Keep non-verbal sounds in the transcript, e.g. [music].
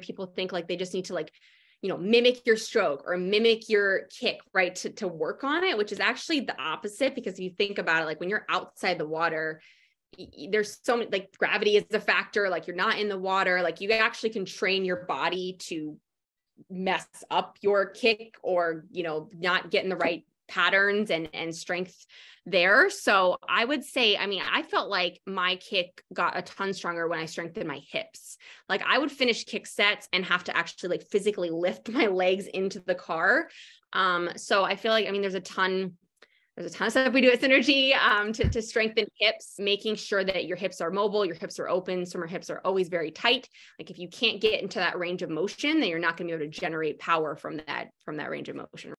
people think like they just need to like you know mimic your stroke or mimic your kick right to, to work on it which is actually the opposite because if you think about it like when you're outside the water there's so many like gravity is a factor like you're not in the water like you actually can train your body to mess up your kick or you know not get in the right patterns and and strength there so i would say i mean i felt like my kick got a ton stronger when i strengthened my hips like i would finish kick sets and have to actually like physically lift [laughs] my legs into the car um so i feel like i mean there's a ton there's a ton of stuff we do at Synergy um, to, to strengthen hips, making sure that your hips are mobile, your hips are open. Swimmer hips are always very tight. Like if you can't get into that range of motion, then you're not going to be able to generate power from that from that range of motion.